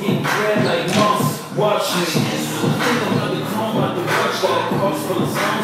getting bread like moss watching. Think about the calm, about the watch that comes from the.